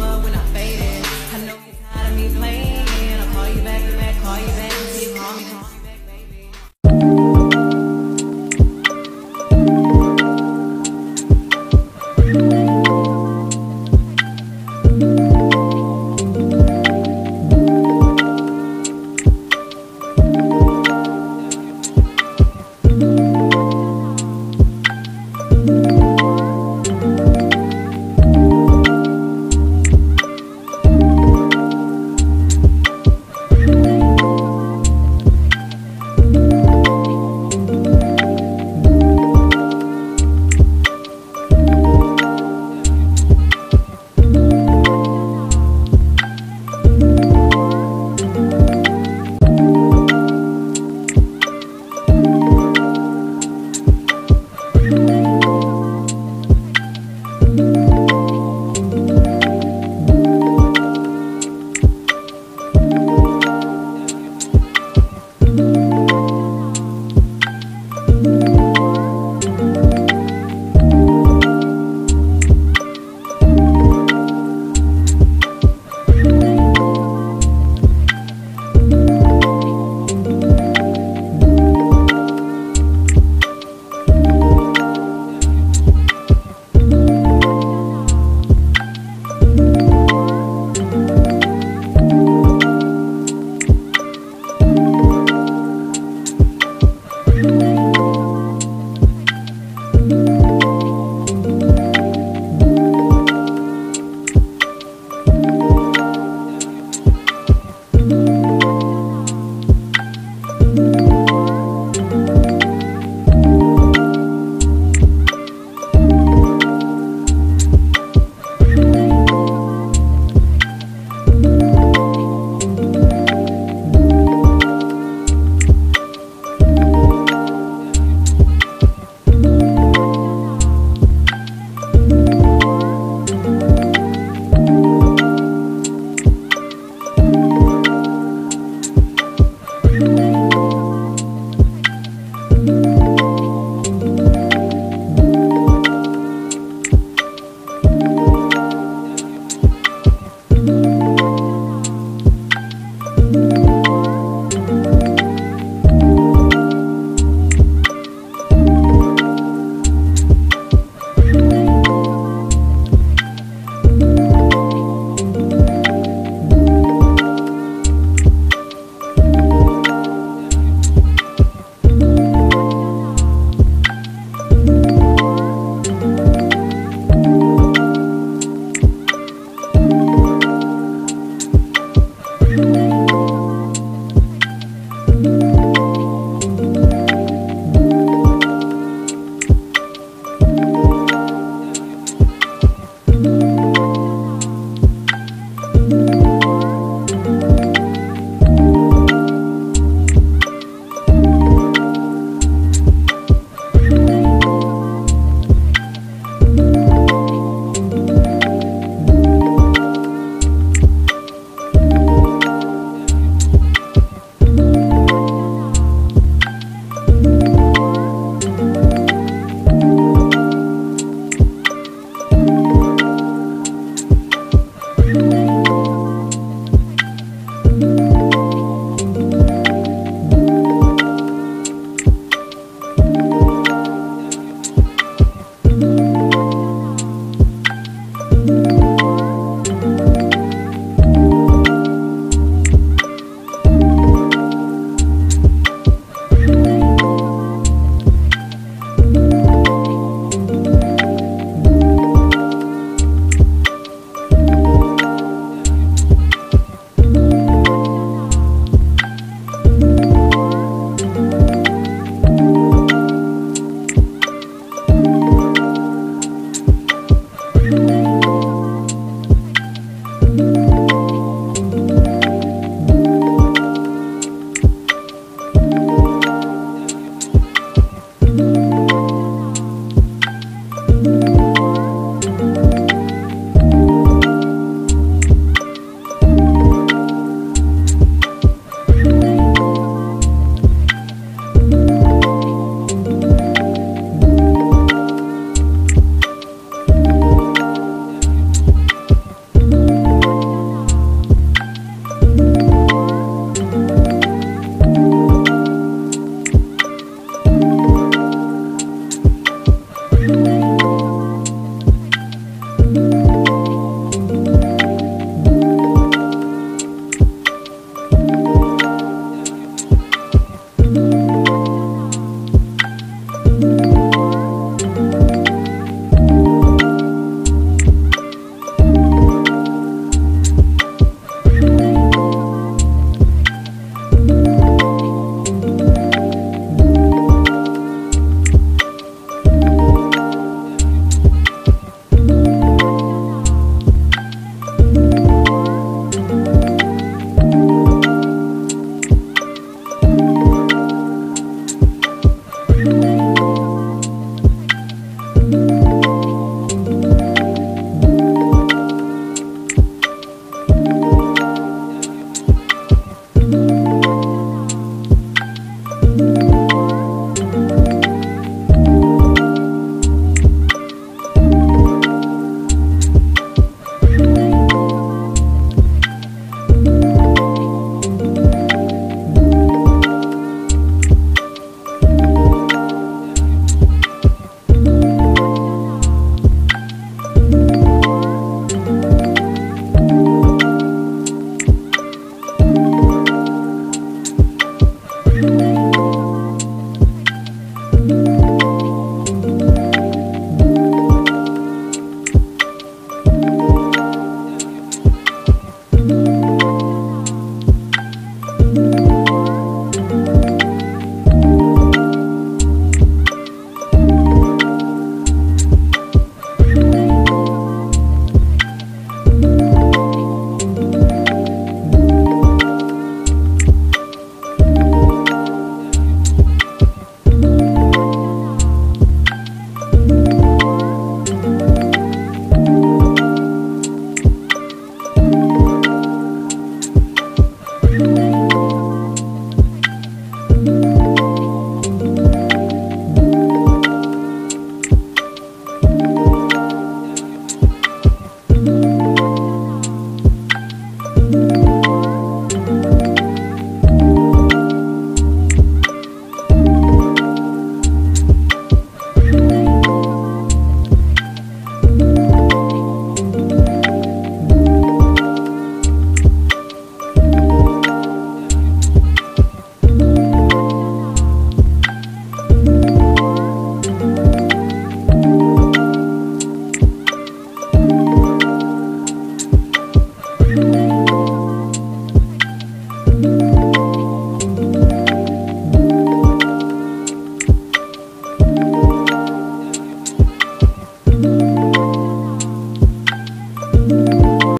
up when I faded. I know you're tired of me playing.